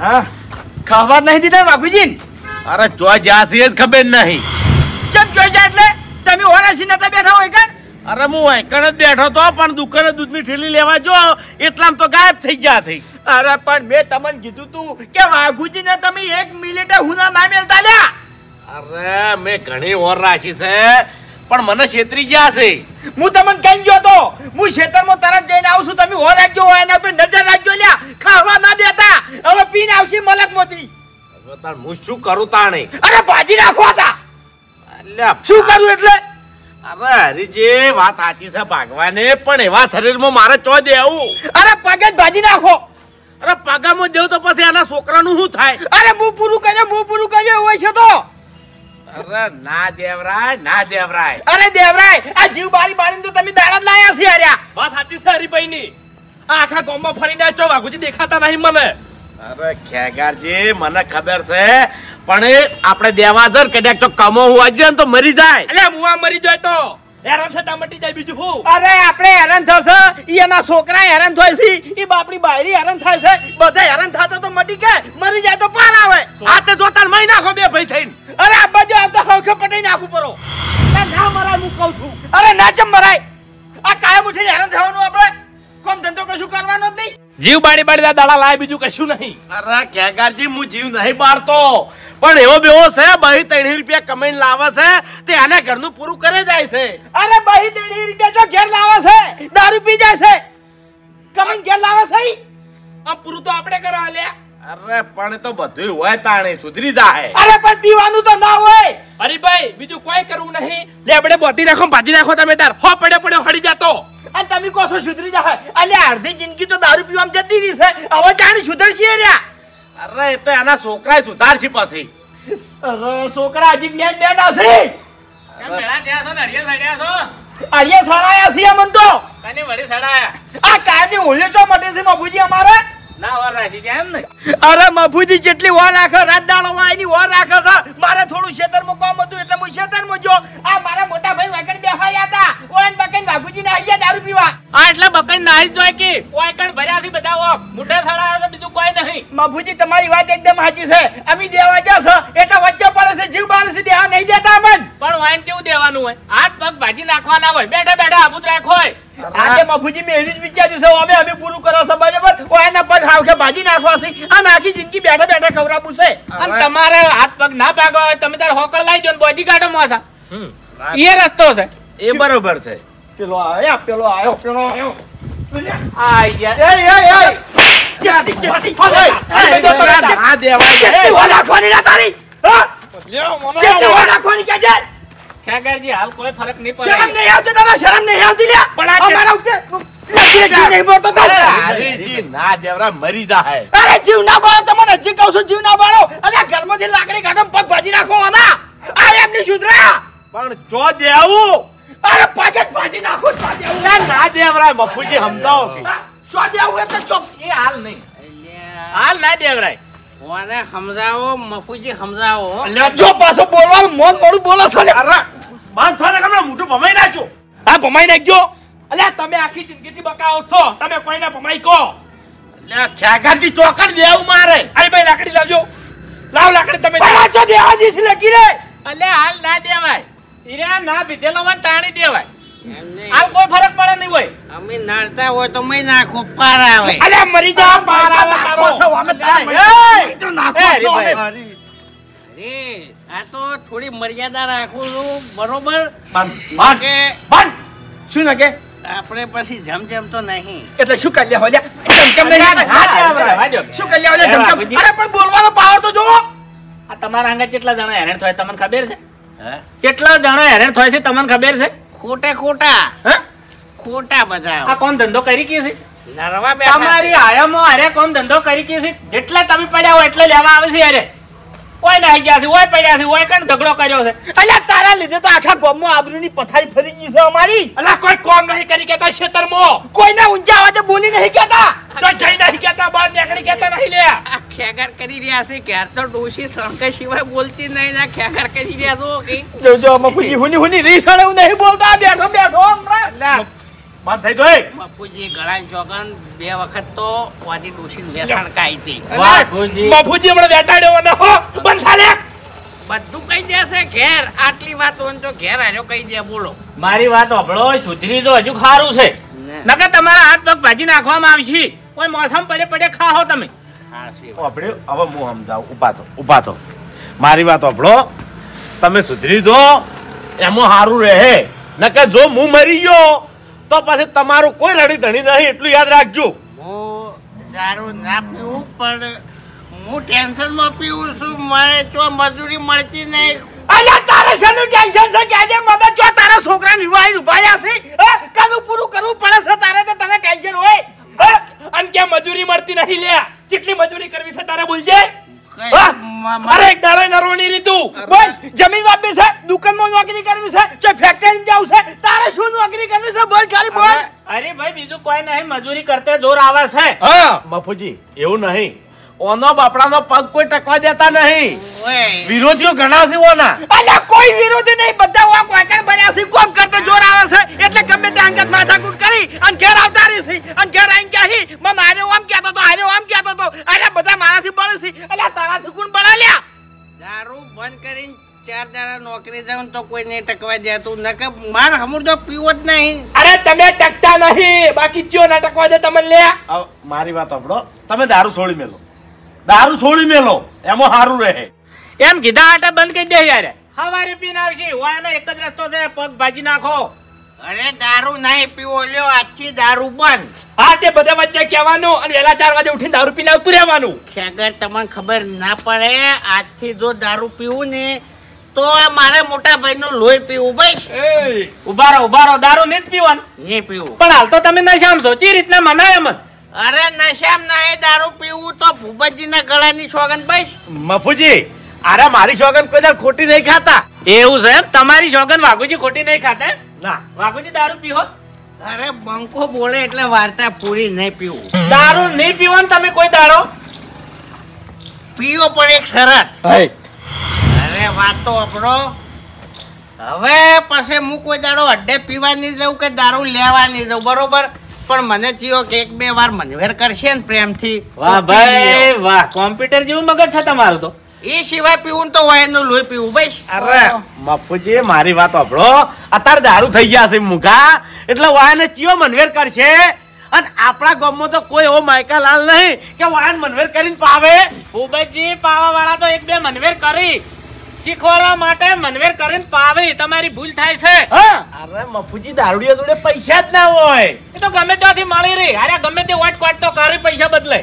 હા? ખબર નહીં દીધા બાપુજી અરે જો જાસી જ ખબર નહીં. ચમ જો જાય એટલે? તમે ઓરાસી નતા બેઠા હોય કાન અરે હું વાંકણ જ બેઠો તો પણ દુકાને દૂધની ઠેલી લેવા જો એટલામ તો ગાયબ થઈ ગયા થઈ અરે પણ મેં તમને કીધું તું કે વાઘુજી ને તમે એક મિનિટે હુના ના મેલતા લ્યા અરે મેં ઘણી ઓર રાશી છે. પણ મને છેતરી ગયા છે. હું તમને કઈ ગયો તો? હું ખેતરમાં તરત જઈને આવું છું. તમે હો રાખજો એના પર નજર રાખજો લ્યા. ખાવા ના દેતા. હવે પીને આવશે મલક મોતી. હવે તાણ હું શું કરું તાણે? અરે ભાજી નાખો હતા. અલ્યા શું કરું એટલે? અરે હરીજી વાત સાચી છે ભાગવાને પણ એવા શરીરમાં મારે ચો દેવું? અરે પગે ભાજી નાખો. અરે પગામાં દેવું તો પછી એના છોકરાનું શું થાય? અરે હું પૂરું કરજો હું પૂરું કરજો હોય છે તો. અરે ના દેવરાય ના દેવરાય. અરે દેવરાય આ જીવ બારી બારીને તો તમે દાડા જ લાયા છે વાત સાચી આખા ગામમાં ફરીને ચો વાઘુજી દેખાતા નહીં મને. અરે ખેગારજી મને ખબર છે પણ આપણે દેવાધર કદાચ તો કમો હોવા આજે ને તો મરી જાય. એટલે હું મરી જાય તો. હેરાન થતા મટી જાય બીજું હું. અરે આપણે હેરાન થશે ઈ એના છોકરા હેરાન થાય છે ઈ બાપડી બાયડી હેરાન થાય છે બધા હેરાન થતા તો મટી ગયા મરી જાય તો પાર આવે. આ તે જોતા મહિના ખો બે ભાઈ થઈને. આ પટાઈ નાખું પરો ના મરાય હું કહું છું. અરે ના ચમ મરાય? આ કાયમ ઉઠી હેરાન થવાનું આપણે? કોમ ધંધો કશું કરવાનો જ નહીં. જીવ બાડી બાડી દાડા લાય બીજું કશું નહીં. અરે કેગારજી હું જીવ નહીં બારતો પણ એવો બેવો છે બહી ત્રણ રૂપિયા કમાઈને લાવે છે તે આને ઘરનું પૂરું કરે જાય છે. અરે બહી તેડી રૂપિયા જો ઘેર લાવે છે દારૂ પી જાય છે. કમીને ઘેર લાવે છે આ પૂરું તો આપણે કરા લ્યા. અરે પણ તો બધું હોય તાણે સુધરી જાય અરે પણ પીવાનું તો ના હોય. હરીભાઈ બીજું કોઈ કરવું નહીં. લે આપણે બોતી નાખો ભાજી નાખો તમે તાર. હો પડે પડે હળી જાતો. અને તમે કહો છો સુધરી જાય અલે અડધી જિંદગી તો દારૂ પીવામાં જતી રહી છે. હવે જાણી સુધરશે રહ્યા અરે એ તો એના છોકરા સુધારશે પછી. અરે છોકરા હજી જ્ઞાન બેઠા છે અડિયા સડાયા છે? અમન તો. આ કાયમની હોલીઓ ચો મટે છે બાબુજી અમારે? અરે મફુજી જેટલી વાર રાખે રાત દાડો વાયની વાર રાખે છે. મારે થોડું ખેતરમાં કામ હતું એટલે હું ખેતરમાં જો આ મારા મોટા ભાઈ વાકણ બેહાયા હતા. ઓન બકન બાગુજી ના આયા દારૂ પીવા. આ એટલે બકઈ નાહી જ જોય કે. કોઈ ભર્યા છે બધા ઓફ. મોઢે થાળા છે બીજું કોઈ નહીં. મફુજી તમારી વાત એકદમ સાચી છે. અમે દેવા જશે એટલે વચ્ચે પડે છે જીવ બાળ છે દેવા નહીં દેતા અમન. પણ વાઈન કેવું દેવાનું હોય. હાથ પગ ભાજી નાખવાના હોય. બેઠા બેઠા આબુત રાખો હોય. આજે બાપુજી મેં એવી જ વિચાર્યું છે હવે અમે પૂરું કરો છો બરાબર એના પગ હાવખે ભાજી નાખવા છે આ નાખી જિંદગી બેઠા બેઠા ખવડાવવું છે અને તમારે હાથ પગ ના ભાગવા હોય તમે તાર હોકળ લઈ જો બોડી ગાડો મોસા એ રસ્તો છે એ બરોબર છે પેલો આયો પેલો આયો પેલો આયો આ યાર એ એ એ ચાટી ચાટી ના તારી હા કેટલી વાર રાખવાની કે છે ખેગરજી હાલ કોઈ ફરક નહીં શરમ નહીં આવતી તને શરમ નહીં આવતી લ્યા. પણ આ અમારા ઉપર લગી જીવ નહીં બોલતો તો. હરીજી ના દેવરા મરી જાય. અરે જીવ ના બાળો તમને હજી કહું છું જીવ ના બાળો અરે ઘરમાંથી લાકડી કાઢો ને પગ ભાજી નાખો આના આ એમની સુધરા. પણ જો દેવું. અરે પગ જ ભાજી નાખો દેવું ના ના દેવરાય મફુજી સમજાવો. કે સો દેવું એટલે ચોપ એ હાલ નહીં. હાલ ના દેવરાય. કોને સમજાવો મફુજી સમજાવો જો પાછો બોલવા મોન મોડું બોલો છો લે અરે બાંધ થોને કમરા મોઢું ભમાઈ નાખજો. આ ભમાઈ નાખજો. અલ્યા તમે આખી જિંદગીથી બકાવો છો. તમે કોઈને ભમાઈ કહો. લે ખેગારજી ચોકડ દેવું મારે. અરે ભાઈ લાકડી લાવજો. લાવ લાકડી તમે પાછો દેવાજી છે લગી રે અલે હાલ ના દેવાય. ઈરા ના બીધેલો હોય તાણી દેવાય. હાલ કોઈ ફરક પડે નહીં હોય. અમે નાળતા હોય તો મેં નાખો પાર આવે. અલ્યા મરી જા પાર આવે તારો અમે તારા નાખો અરે આ તો થોડી મર્યાદા રાખું છું. બરોબર? બંધ બંધ કે બંધ. શું નાખે આપણે પછી જમ જમ તો નહીં. એટલે શું કરી નહીં. શું. અરે પણ બોલવાનો પાવર તો જુઓ. આ તમારા અંગે કેટલા જણા હેરાન થાય તમને ખબર છે? કેટલા જણા હેરાન થાય છે? તમને ખબર છે? ખોટા ખોટા. હે? ખોટા આ કોણ ધંધો કરી કે છે? તમારી આયામો અરે કોણ ધંધો કરી કે છે? જેટલા તમે પડ્યા હોય એટલે લેવા આવે છે અરે. ઓય નાહી ગયા છે ઓય પડ્યા છે ઓય કણ ઝઘડો કર્યો છે? અલ્યા તારા લીધે તો આખા ગામમાં આબરૂની પથારી ફરી ગઈ છે અમારી. અલ્યા કોઈ કોમ નહીં કરી કેતા ખેતરમાં. કોઈને ઊંચા અવાજે બોલી નહીં કેતા તો જઈ નહીં કેતા બહાર નીકળી કેતા નહીં લે આ ખેગર કરી રહ્યા છે ઘેર તો ડોશી સણકે સિવાય બોલતી નહીં ના ખેગર કરી રહ્યા છો કે? જો જો મફુજી હુની હુની રીસણ નહીં બોલતા. બેઠો બેઠો હમણાં. બંધ થઈ ગઈ. બાપુજી ગળાન ચોગન બે વખત તો વાદી ડોશી વેસાણ કાઈ હતી. બાપુજી. બાપુજી હમણાં બેટાડ્યો ને હો. બંધ થાલે. બધું કહી દેશે ઘેર. આટલી વાત હોય તો ઘેર આજો કહી દે બોલો. મારી વાત હબળો સુધરી તો હજુ ખારું છે. નકર તમારા હાથ પગ ભાજી નાખવામાં આવશે. કોઈ મોસમ પડે પડે ખાઓ તમે. આપણે હવે હું સમજાવું. ઊભા થો ઊભા થો. મારી વાત હબળો તમે સુધરી દો. એમાં સારું રહે. નકર જો હું મરી ગયો તો પછી તમારું કોઈ રડી ધણી નહીં એટલું યાદ રાખજો. હું દારૂ ના પીવું પણ હું ટેન્શનમાં પીવું છું મારે તો મજૂરી મળતી નહીં. અલ્યા તારે શેનું ટેન્શન છે? કે આજે મદદ જો તારા છોકરાને વિવાહ ઉભાયા છે? કાનું પૂરું કરવું પડે છે તારે તો તને ટેન્શન હોય? અને કે મજૂરી મળતી નહીં લ્યા? કેટલી મજૂરી કરવી છે તારે બોલજે? અરે એક દાડો નરવણી રીતું બોલ જમીન વાપી છે દુકાનમાં નોકરી કરવી છે ચો ફેક્ટરી જાવ છે તારે શું નોકરી કરવી છે? બોલ ખાલી બોલ. અરે ભાઈ બીજું કોઈ નહીં મજૂરી કરતે જોર આવે છે. હા. મફુજી એવું નહીં. ઓનો બાપડાનો પગ કોઈ ટકવા દેતા નહીં. ઓય, વિરોધીઓ ઘણા છે ઓના. અલ્યા કોઈ વિરોધી નહીં બધા ઓ કોકણ બન્યા છે. કોમ કરતે જોર આવે છે. એટલે ગમે તે અંગત માથાકૂટ કરી અને ઘેર આવતા રહી છે. અને ઘેર આઈને ક્યાહી મન આરે આમ કહેતો તો આરે ઓમ કહેતો તો. અરે બધા મારાથી બળે છે. અલ્યા તારાથી કોણ બળા લ્યા. દારૂ બંધ કરીને ચાર દાડા નોકરી જાઉં તો કોઈ નહીં ટકવા દેતું નકર માર હમુર તો પીવો જ નહીં. અરે તમે ટકતા નહીં. બાકી જો ના ટકવા દે તમને લે હવે મારી વાત આપણો તમે દારૂ છોડી મેલો. દારૂ છોડી મેલો એમાં સારું રહે. એમ કીધા આટા બંધ કરી દે યાર. હવારે પીને આવશે. વાયનો એક જ રસ્તો છે પગ ભાજી નાખો. અરે દારૂ નહીં પીવો લ્યો આજથી દારૂ બંધ. હા તે બધા વચ્ચે કહેવાનું અને વેલા ચાર વાગે ઉઠીને દારૂ પીને આવતું રહેવાનું. ખેગર તમને ખબર ના પડે આજથી જો દારૂ પીવું ને તો આ મારા મોટા ભાઈનું લોહી પીવું ભાઈ ઉભારો રહો ઊભા રહો. દારૂ નહીં જ પીવાનું. નહીં પીવું. પણ હાલ તો તમે નશામ છો ચી રીતના મનાય મન અરે નશામ ના દારૂ પીવું તો ભૂપતજીના ગળાની સોગન ભાઈ મફુજી અરે મારી સોગન કોઈ દાર ખોટી નહીં ખાતા. એવું છે તમારી સોગન વાઘુજી ખોટી નહીં ખાતા? ના. વાઘુજી દારૂ પીવો અરે બંકો બોલે એટલે વાર્તા પૂરી નહીં પીવું. દારૂ નહીં પીવો ને તમે કોઈ દાડો? પીવો પણ એક શરત. હઈ અરે વાત તો આપણો. હવે પછી હું કોઈ દાડો અડ્ડે પીવા નહીં જઉં કે દારૂ લેવા નહીં જઉં બરોબર? પણ મને થયો કે એક બે વાર મનવેર કરશે ને પ્રેમથી. વાહ ભાઈ વાહ કોમ્પ્યુટર જેવું મગજ છે તમારું તો. એ સિવાય પીવું ને તો વાયનું લોહી પીવું ભાઈ અરે મફુજી મારી વાત સાંભળો. અત્યારે દારૂ થઈ ગયા છે મુખા એટલે વાયને ચીવો મનવેર કરશે. અને આપણા ગામમાં તો કોઈ એવો માયકા લાલ નહીં કે વાયન મનવેર કરીને પાવે. ઉબેજી પાવા વાળા તો એક બે મનવેર કરી. શીખવાડવા માટે મનવેર કરીને પાવે તમારી ભૂલ થાય છે. હા. અરે મફુજી દારૂડિયા જોડે પૈસા જ ના હોય. એ તો ગમે ત્યાંથી મળી રહી. અરે ગમે તે વાટ કોટ તો કરી પૈસા બદલે.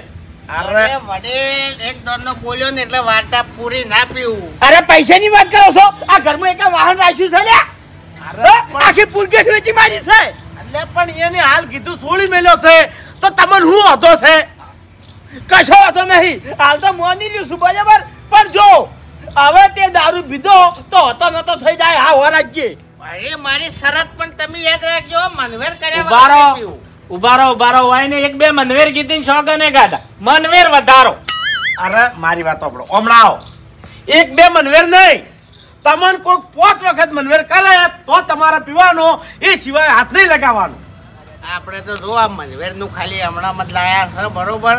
અરે. વડીલ એક દોરનો બોલ્યો ને એટલે વાર્તા પૂરી ના પીવું. અરે પૈસાની વાત કરો છો? આ ઘરમાં એક વાહન રાખ્યું છે લ્યા? હે? આખી પુરગેટ વેચી મારી છે. એટલે પણ એને હાલ કીધું સોળી મેલ્યો છે. તો તમને શું હતો છે? કશો હતો નહીં. હાલ તો મોની રહ્યું છું બરાબર? પણ જો હવે તે દારૂ પીધો તો હતો નતો થઈ જાય હા વરાજ્ય અરે મારી શરત પણ તમે યાદ રાખજો મનવેર કર્યા ઉભારો ઉભારો ઉભારો હોય પીવું. ઊભા રહો ઊભા રહો ને એક બે મનવેર કીધી શોગને ગાધા. મનવેર વધારો. અરે મારી વાત સાંભળો. હમણાં આવો. એક બે મનવેર નહીં. તમને કોઈ પાંચ વખત મનવેર કરે તો તમારે પીવાનો એ સિવાય હાથ નહીં લગાવવાનો. આપણે તો જો આ મનવેરનું ખાલી હમણાં મત લાયા છે બરોબર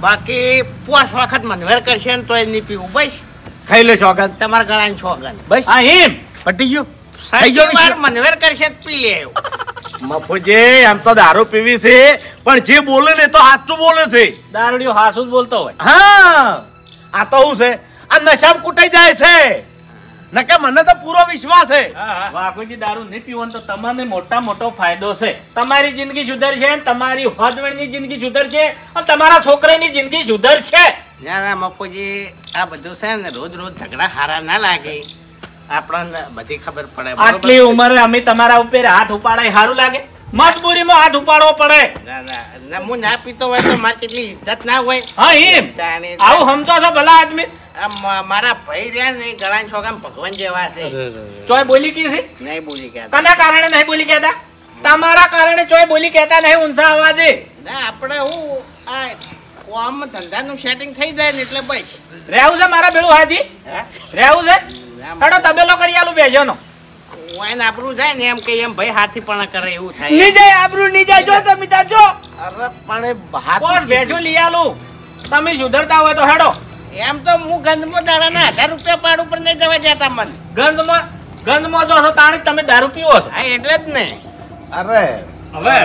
બાકી પાંચ વખત મનવેર કરશે ને તોય નહીં પીવું બસ. ખાઈ લે સોગન તમારા ગળાની છોગન બસ. હા હિમ. પટી ગયું. થઈ ગયો વાર. મનવેર કરશે પી લે. મફુજી આમ તો દારૂ પીવી છે પણ જે બોલે ને તો સાચું બોલે છે. દારૂડિયો હાસું જ બોલતો હોય. હા. આ તો હું છે. આ નશામાં કુટાઈ જાય છે. નકે મને તો પૂરો વિશ્વાસ છે વાઘુજી દારૂ નહીં પીવો તો તમને મોટા મોટો ફાયદો છે. તમારી જિંદગી સુધરશે અને તમારી હોદવણની જિંદગી સુધરશે અને તમારા છોકરાની જિંદગી સુધરશે. ના ના મપ્પુજી આ બધું છે ને રોજ રોજ ઝઘડા હારા ના લાગે. આપણને બધી ખબર પડે આટલી ઉંમરે અમે તમારા ઉપર હાથ ઉપાડાય સારું લાગે? મજબૂરીમાં હાથ ઉપાડવો પડે. ના ના ના હું ના પીતો હોય તો મારી કેટલી ઇજ્જત ના હોય. હા આવું સમજો છો ભલા આદમી? મ- મારા ભાઈ રહ્યા ને ગળાની છોકરા ભગવાન જેવા છે. ચોય બોલી કી છે? નહીં બોલી ગયા કના કારણે નહીં બોલી કહેતા? તમારા કારણે ચોય બોલી કહેતા નહીં ઊંચા અવાજે. ના આપણે હું આ કોમ ધંધાનું સેટિંગ થઈ જાય ને એટલે ભાઈ રહેવું છે મારા ભેળું હાજી હે? રહેવું છે? હેડો તબેલો કરી આલું બેસોનો ઓયન આબરૂ જાય ને એમ કે એમ ભાઈ હાથી પણ કરે એવું થાય. આબરૂ નીજે જો તમે તાર જો. અરે પણ હાથ કોણ ભેજું લઈ આલું. તમે સુધરતા હોય તો હેડો. એમ તો હું ગંધમો દાડાના હજાર રૂપિયા પાડું પણ નહીં જવા દેતા મને. ગંધમાં ગંધમાં જો છો તાણી તમે દારૂ પીવો છો. હા એટલે જ ને. અરે હવે?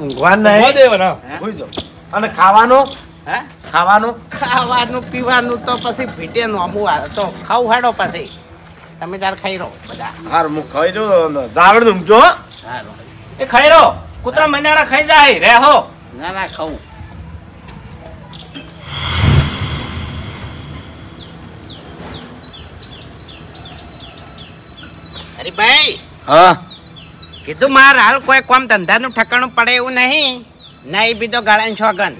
ઊંઘવા નહીં. દેવાના. ભૂલી જાઓ. અને ખાવાનું? હા? ખાવાનું? ખાવાનું પીવાનું તો પછી ભીટે અમુ આ તો ખાવું હાડો પછી. તમે તાર ખાઈ રહો બધા. હાર હું ખાઈ જાઉં જાવડ ઊંઘજો હો. સારું એ ખાઈ રહો. કૂતરા મનાડા ખાઈ જાય રે હો. ના ના ખાવું. અરે ભાઈ હા? કીધું માર હાલ કોઈ કોમ ધંધાનું ઠકાણું પડે એવું નહીં. નહીં બીજો ગાળાની છોગન.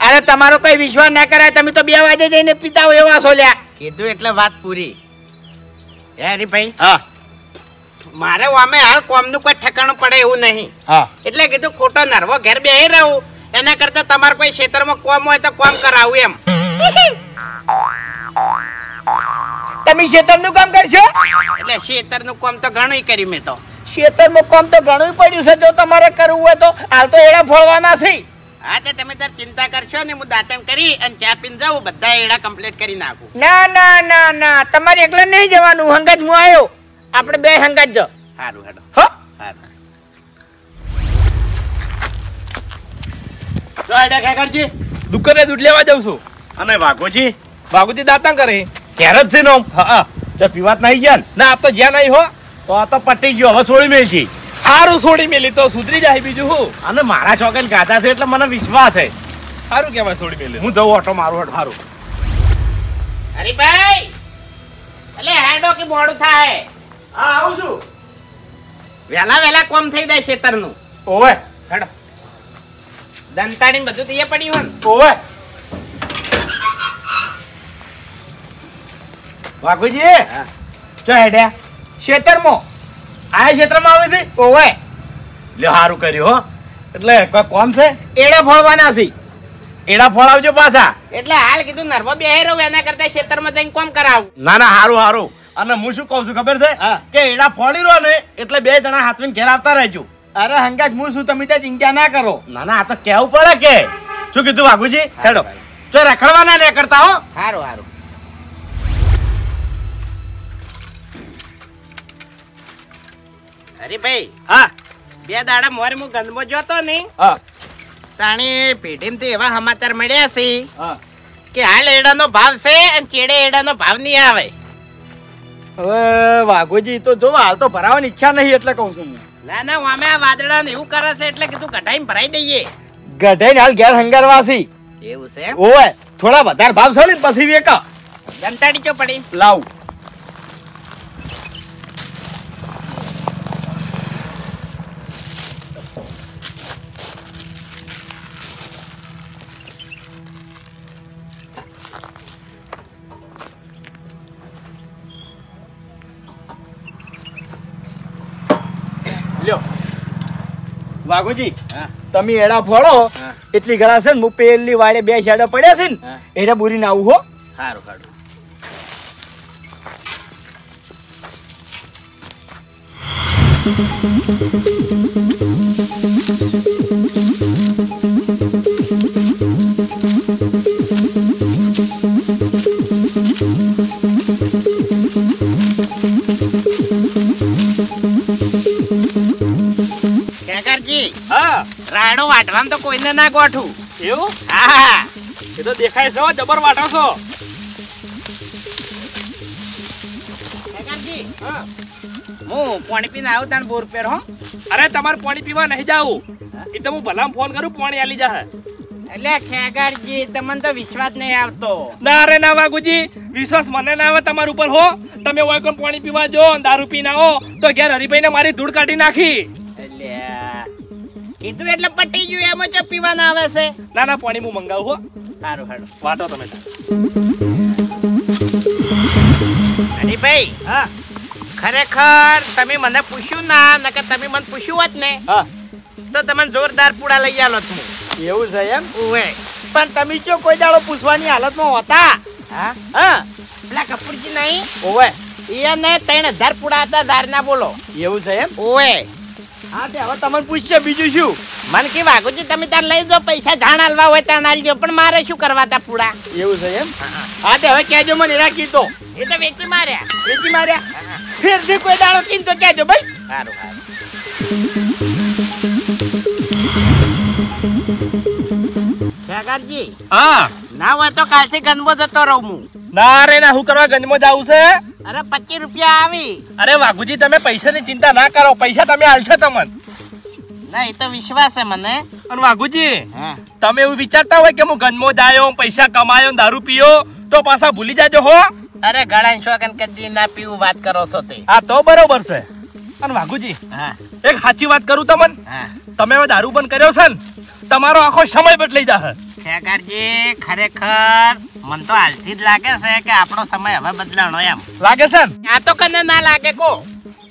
અરે તમારો કોઈ વિશ્વાસ ના કરાય તમે તો બે વાગે જઈને પીતા હોય એવા સોલ્યા કીધું એટલે વાત પૂરી. હે હરીભાઈ હા. મારે અમે હાલ કોમનું કોઈ ઠકાણું પડે એવું નહીં. હા. એટલે કીધું ખોટો નર્વો ઘેર બેહી રહું. એના કરતા તમારે કોઈ ક્ષેત્રમાં કોમ હોય તો કોમ કરાવું એમ. તમે ખેતરનું કામ કરશો? એટલે ક્ષેત્રનું કામ તો ઘણું કરી મેં તો. ખેતરનું કામ તો ઘણું પડ્યું છે જો તમારે કરવું હોય તો. હાલ તો એડા ફોડવાના છે. હા તે તમે તાર ચિંતા કરશો ને હું દાંતણ કરી અને ચા પીને જાઉં બધા એડા કમ્પ્લીટ કરી નાખું. ના ના ના ના તમારે એકલા નહીં જવાનું હંગાજ હું આવ્યો આપણે બે હંગાજ જ. સારું હેડો. હો. સારું જો આઈડિયા કાકાજી દુકાને દૂધ લેવા જાઉં છું. અને વાઘોજી? વાઘોજી દાતા કરે. ઘેર જ છે નો હા જો પીવાત નહીં ગયા ના? આપ તો જ્યાં નહીં હો. તો આ તો પટી ગયો હવે સોળી મેલ છે સારું સોળી મેલી તો સુધરી જાય બીજું હું. અને મારા ચોકલ ગાધા છે એટલે મને વિશ્વાસ છે. સારું કહેવાય સોળી મેલી. હું જઉં ઓટો મારું હેઠ સારું હરીભાઈ એટલે હેડો કે મોડું થાય? હા આવું છું. વેલા વેલા કોમ થઈ જાય ખેતરનું. ઓવે. હેડો. દંતાડીને બધું તૈયાર પડ્યું હોય ને. ઓવે. વાઘોજી ચો હેડ્યા ખેતરમાં આ ક્ષેત્રમાં આવે છે ઓવે. લ્યો સારું કર્યું હો. એટલે કોઈ કોમ છે? એડા ફોડવાના છે. એડા ફોડાવજો પાછા. એટલે હાલ કીધું નરવો બેહી રહું એના કરતા શેતરમાં જઈને કોમ કરાવું. ના ના સારું સારું અને હું શું કહું છું ખબર છે? કે એડા ફળી રહ્યો ને એટલે બે જણા હાથવીને ઘેર આવતા રહેજો. અરે હંગાજ હું શું તમે ત્યાં ચિંતા ના કરો. ના ના આ તો કેવું પડે કે. શું કીધું વાઘુજી હેડો. જો રખડવાના ને કરતા હો. સારું સારું હરીભાઈ હા. બે દાડા મોરે હું ગંદમો જોતો નહીં. હા. તાણી થી એવા સમાચાર મળ્યા છે હા. કે હાલ એડાનો ભાવ છે અને ચેડે એડાનો ભાવ નહીં આવે. હવે વાઘોજી તો જો હાલ તો ભરાવાની ઈચ્છા નહીં એટલે કહું છું ના ના અમે આ વાદળા ને એવું કરે છે એટલે કીધું કઢાઈને ભરાઈ દઈએ. ગઢાઈ હાલ ઘેર હંગારવા છે એવું છે? ઓવે થોડા વધારે ભાવ છો ને પછી વેકા. દંતાડી ચો પડી. લાવ. વાઘોજી તમે એડા ફોડો એટલી ઘણા છે ને હું પેલી વાડે બે શેડા પડ્યા છે ને એને બુરીને આવું હો. સારું સારું કેકરજી હા વાટવાનું તો કોઈને ના ગોઠું એવું? હા. એ તો દેખાય છો જબર વાટો છો. હું પાણી પીને આવું તાન બોર પેર હો. અરે તમારે પાણી પીવા નહીં જાવું. એ તો હું ભલામ ફોન કરું પાણી આલી જાહે. એટલે ખેગારજી તમને તો વિશ્વાસ નહીં આવતો. ના રે ના વાગુજી વિશ્વાસ મને ના આવે તમારા ઉપર હો. તમે કોણ પાણી પીવા જો દારૂ દારૂ ના હો તો ઘેર હરીભાઈને મારી ધૂળ કાઢી નાખી. કીધું એટલે પટી ગયું એમાં જ પીવાના આવે છે? ના ના પાણી હું મંગાવું હો. સારું સારું. વાટો તમે. હરીભાઈ હા. ખરેખર તમે મને પૂછ્યું ના નકર તમે મને પૂછ્યું હોત ને હા. તો તમને જોરદાર પૂડા લઈ આલો છું એવું છે એમ? ઓવે પણ તમે જો કોઈ દાડો પૂછવાની હાલતમાં હતા? હા? હા. પેલા કપૂરજી નહીં ઓવે એને ત્રણ હજાર પૂડા હતા ધારના બોલો. એવું છે એમ? ઓએ હા તે હવે તમને પૂછશે બીજું શું? મને કે વાઘુજી તમે તાર લઈ દો પૈસા જાણ હાલવા હોય તાણ હાલજો પણ મારે શું કરવા તા પૂડા એવું છે એમ? હા તે હવે કહેજો મને રાખી તો. એ તો વેચી માર્યા. વેચી માર્યા? ફેરથી કોઈ દાડો કીન કહેજો ભાઈ સારું સારું હા. ના હોય તો કાલથી ગનબો જતો રહું હું. ના રે ના હું કરવા ગંજમાં જાવું છે? અરે પચીસ રૂપિયા આવી. અરે વાઘુજી તમે પૈસાની ચિંતા ના કરો. પૈસા તમે હાલશો તમને. ના એ તો વિશ્વાસ છે મને. અને વાઘુજી તમે એવું વિચારતા હોય કે હું ગંજમો જાયો પૈસા કમાયો દારૂ પીયો તો પાછા ભૂલી જાજો હો. અરે ગળા શોગન કદી ના પીવું વાત કરો છો તે. તો બરોબર છે. અને વાઘુજી હા. એક સાચી વાત કરું તમને. તમે હવે દારૂ બંધ કર્યો છે ને તમારો આખો સમય બદલાઈ જશે ખેગારજી ખરેખર મન તો હાલથી જ લાગે છે કે આપણો સમય હવે બદલાણો એમ. લાગે છે ને? આ તો કને ના લાગે કો.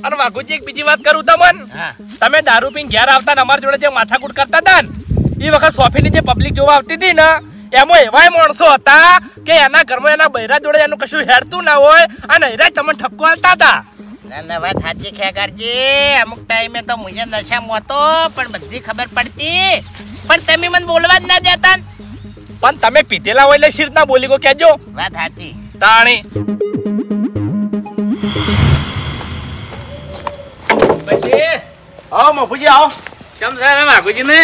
અને વાઘુજી એક બીજી વાત કરું તમને. તમે દારૂ પીને ઘેર આવતા ને અમારી જોડે જે માથાકૂટ કરતા હતા ને એ વખત સોફીની જે પબ્લિક જોવા આવતી હતી ને એમાં એવાય માણસો હતા કે એના ઘરમાં એના બૈરા જોડે એનું કશું હેરતું ના હોય અને હેરા તમને ઠપકો આલતા હતા. ના ના વાત સાચી ખેગારજી અમુક ટાઈમે તો મુજે નશામાં હતો પણ બધી ખબર પડતી. પણ તમે મને બોલવા જ ના દેતા પણ તમે પીધેલા હોય એટલે શીર ના બોલી કો કેજો વાત સાચી. તાણી. પછી આવો મફુજી આવો. કેમ સાહેબ વાઘુજી ને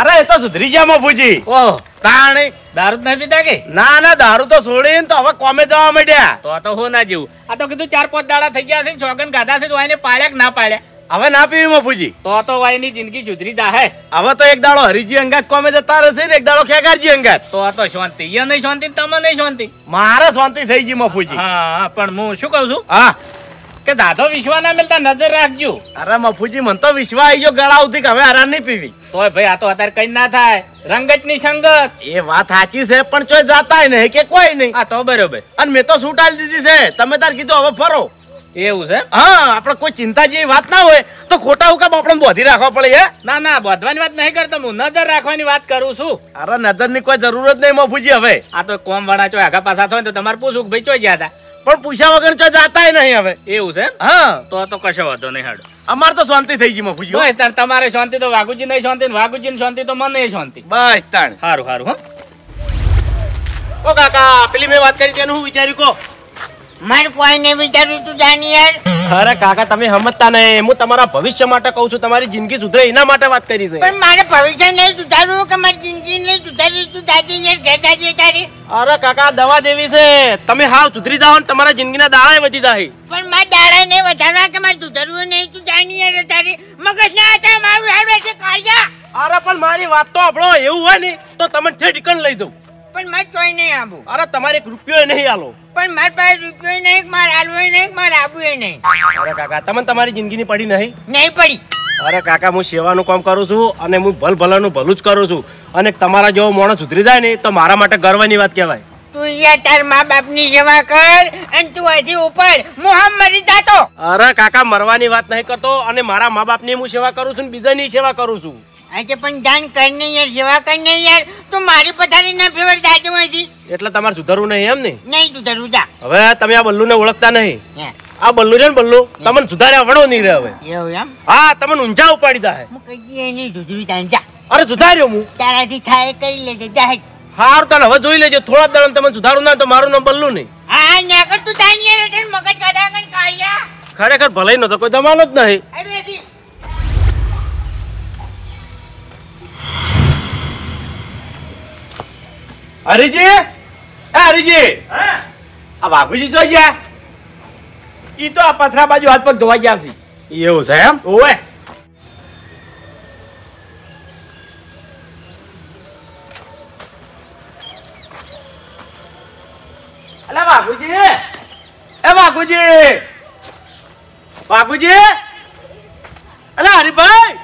અરે એ તો સુધરી ગયા મફુજી. ઓહ. તાણી. દારૂ નહીં પીતા કે? ના ના દારૂ તો છોડીને તો હવે કોમે જવા માંડ્યા. તો તો હો ના જેવું. આ તો કીધું ચાર પાંચ દાડા થઈ ગયા છે છોગન ગાધા છે તો આને પાળ્યા કે ના પાડ્યા? હવે ના પીવી મફુજી. તો તો વાયની જિંદગી સુધરી જાહે. હવે તો એક દાડો હરીજી અંગાત કોમે જતા રહેશે ને એક દાડો ખેગારજી અંગાત. તો તો શાંતિ. ય નહીં શાંતિ તમે નહીં શાંતિ. મારે શાંતિ થઈ ગઈ મફુજી. હા હા, પણ હું શું કહું છું? હા. કે દાદો વિશ્વા ના મળતા નજર રાખજો. અરે મફુજી મને તો વિશ્વા આવી ગયો ગળા ઉધી કે હવે આરામ નહીં પીવી. તોય ભાઈ આ તો અત્યારે કઈ ના થાય. રંગતની સંગત. એ વાત સાચી છે પણ ચોય જાતાય નહીં કે કોઈ નહીં. આ તો બરોબર. અને મેં તો છૂટ દીધી છે. તમે તાર કીધું હવે ફરો. એવું છે? હા આપણે કોઈ ચિંતા જેવી વાત ના હોય તો ખોટા હુકામ આપણે બોધી રાખવા પડે હે ના ના બોધવાની વાત નહીં કરતો. હું નજર રાખવાની વાત કરું છું. અરે નજરની કોઈ જરૂર જ નહીં મફુજી હવે. આ તો કોમ વાળા ચો આગા પાછા થાય તો તમારે પૂછું કે ભાઈ ચોઈ ગયા હતા? પણ પૂછ્યા વગર ચો જાતાય નહીં હવે. એવું છે? હા. તો તો કશો વાંધો નહીં હાડો અમાર તો શાંતિ થઈ ગઈ મફુજી. બસ તાર તમારે શાંતિ તો વાઘુજી નહીં શાંતિ ને વાઘુજી શાંતિ તો મને શાંતિ. બસ તાણ. સારું સારું હો. ઓ કાકા પેલી મેં વાત કરી તેનું હું વિચાર્યું કો મારે કોઈ નહીં વિચાર્યું તું જાની યાર અરે કાકા તમે સમજતા નહીં. હું તમારા ભવિષ્ય માટે કહું છું તમારી જિંદગી સુધરે એના માટે વાત કરી છે. પણ મારે ભવિષ્ય નહીં સુધારવું કે મારી જિંદગી નહીં સુધારવી તું જાજે યાર ઘેર જાજે તારી? અરે કાકા દવા દેવી છે. તમે હાવ સુધરી જાઓ ને તમારા જિંદગીના દાડા વધી જાય. પણ મારે દાડા નહીં વધારવા કે મારે સુધારવું નહીં તું જાની યાર તારી મગજ ના હતા મારું હાડવે છે કાઢ્યા અરે પણ મારી વાત તો આપણો એવું હોય ને તો તમે ઠેઠ લઈ જાઉં. પણ મારે ચોઈ નહીં આવું અરે તમારે એક રૂપિયો નહીં આલો. પણ મારી પાસે રૂપિયો નહીં મારે આલવો નહીં મારે આવું નહીં. અરે કાકા તમને તમારી જિંદગીની પડી નહીં? નહીં પડી. અરે કાકા હું સેવાનું કામ કરું છું અને હું ભલ ભલાનું ભલું જ કરું છું. અને તમારા જેવો માણસ સુધરી જાય ને તો મારા માટે ગર્વની વાત કહેવાય. તું યાર તાર મા બાપની સેવા કર અને તું હજી ઉપર. મોહમ મરી જાતો. અરે કાકા મરવાની વાત નહીં કરતો અને મારા મા બાપની હું સેવા કરું છું ને બીજાની સેવા કરું છું. આજે પણ દાન કર ને યાર સેવા કર ને યાર. તું મારી પથારી ના ફેવર જાજો હતી એટલે તમારે સુધારવું નહીં એમ ને? નહીં તું જા. હવે તમે આ બલ્લુને ઓળખતા નહીં. આ બલ્લુ છે ને બલ્લુ? તમને સુધાર્યા વડો નહીં રહે હવે. એવું એમ? હા તમને ઊંઝા ઉપાડી દે. હું કહી દઈએ નહીં સુધરી તાન જા. અરે સુધાર્યો હું. તારાથી થાય કરી લેજે જા. હાર તને હવે જોઈ લેજો. થોડા દળ તમે સુધારું ના તો મારું નામ બલ્લુ નહીં. હા ના કર તું તાન યાર મગજ કાઢા કાઢ્યા. ખરેખર ભલાઈ નતો કોઈ ધમાલો જ નહીં. હરીજી? એ હરીજી! આ વાઘુજી જોઈ ગયા? ઈ તો આ પથરા બાજુ હાથ પગ ધોવા ગયા છે. એવું છે એમ? ઓવે. અલા વાઘુજી! એ વાઘુજી! વાઘુજી! અલા હરીભાઈ!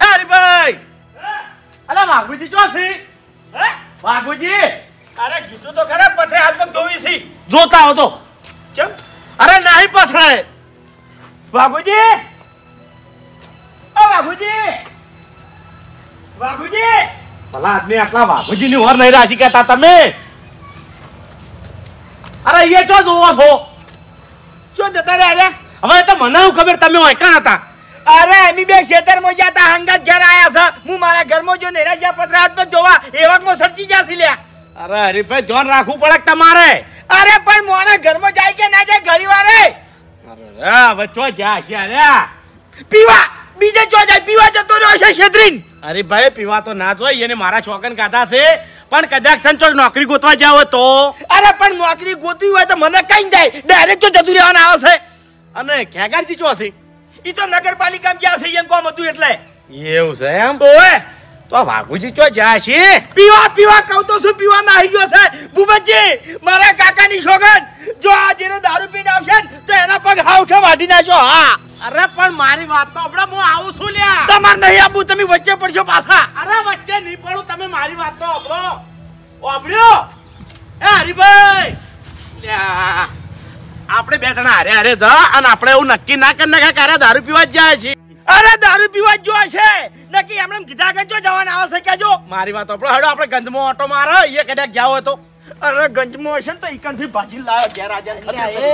હરીભાઈ! અલા વાઘુજી ચોસી વાઘુજી અરે કીધું તો ખરા પથરે હાથ પગ ધોવી છે જોતા હો તો. ચમ. અરે નહીં પથરાય. બાગુજી ઓ વાઘુજી વાઘુજી ભલા આદમી આટલા બાગુજી ની ઓર નહીં રાશી કહેતા તમે. અરે એ ચો જોવો છો? જો જતા રહ્યા હવે તો મને ખબર તમે ઓયકાણ હતા? અરે એમી બે ખેતરમાં ગયા તા હંગત ઘેર આયા છે. હું મારા ઘરમાં જો નેરા જ્યાં પતરા હાથમાં જોવા એવામાં સર્ચી જાસી લ્યા. અરે હરીભાઈ ધ્યાન રાખવું પડે તમારે? અરે પણ મોના ઘરમાં જાય કે ના જાય ઘણી વારે? અરે હવે ચો જા છે અરે. પીવા બીજે ચો જાય? પીવા જતો રહ્યો છે છેતરીન અરે ભાઈ પીવા તો ના જોઈ એને મારા છોકન કાઢા છે. પણ કદાચ સંચોક નોકરી ગોતવા જાવ તો? અરે પણ નોકરી ગોતવી હોય તો મને કઈ જાય ડાયરેક્ટ તો જતું રહેવાના આવે છે. અને ખેગારજી ચો છે ઈ તો નગરપાલિકામાં ગયા છે એમ કોમ હતું એટલે. એવું છે એમ? ઓએ તો વાઘુજી ચો જ્યાં છે? પીવા પીવા કહું તો શું પીવા ના આવી ગયો છે? ભૂપતજી મારા કાકાની છોકન જો આ જેને દારૂ પીને આવશે તો એના પગ હાવઠે વાઢી નાખો હા. અરે પણ મારી વાત તો હમણાં હું આવું છું લ્યા. તમાર નહીં આપું તમે વચ્ચે પડશો પાછા. અરે વચ્ચે નહીં પડું તમે મારી વાત તો ઓબળો ઓબળ્યો એ હરીભાઈ! લ્યા, આપણે બે જણા હારે હારે જ અને આપણે એવું નક્કી ના કરી નાખે કે દારૂ પીવા જ જાય છે. અરે દારૂ પીવા જ જોવા છે. નક્કી એમને કીધા કે જો જવાના આવે છે કેજો મારી વાત ઓબળો હડો આપણે ગંજમો ઓટો મારો. એ કદાચ જાવ હતો તો. અરે ગંજમો હશે ને તો ઈકણથી ભાજી લાવ્યો ઘેર આજે એ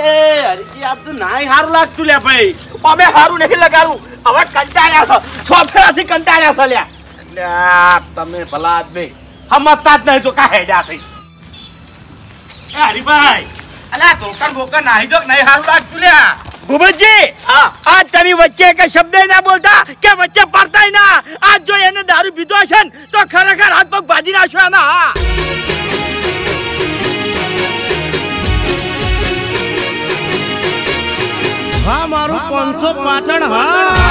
હરીજી આપ તો નાય સારું લાગતું લે ભાઈ. અમે હારું નહીં લગાડું હવે કંટાળ્યા છો. સોફેરાથી કંટાળ્યા છો લ્યા. લ્યા, તમે ભલા આદમી સમજતા જ નહીં તો કા હેડ્યા થઈ હરીભાઈ નાહી દો નહીં સારું લાગતું લ્યા. ભૂપતજી આ તમે વચ્ચે કે શબ્દ ના બોલતા કે વચ્ચે પડતાય ના? આજ જો એને દારૂ પીધો હશે ને તો ખરેખર હાથ પગ ભાજી નાખશો આમાં હા. હા મારું પાંચસો પાટણ હા.